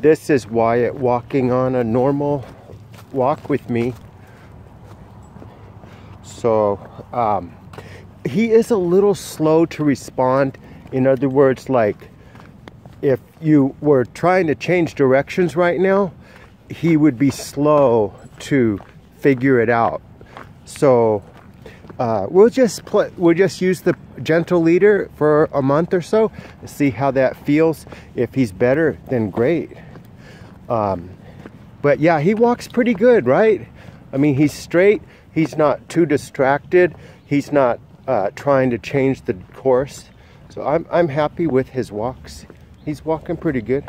this is Wyatt walking on a normal walk with me. So um, he is a little slow to respond. In other words, like if you were trying to change directions right now, he would be slow to figure it out. So uh, we'll just play, we'll just use the gentle leader for a month or so, see how that feels. If he's better, then great. Um, but yeah, he walks pretty good, right? I mean, he's straight. He's not too distracted. He's not uh, trying to change the course. So I'm, I'm happy with his walks. He's walking pretty good.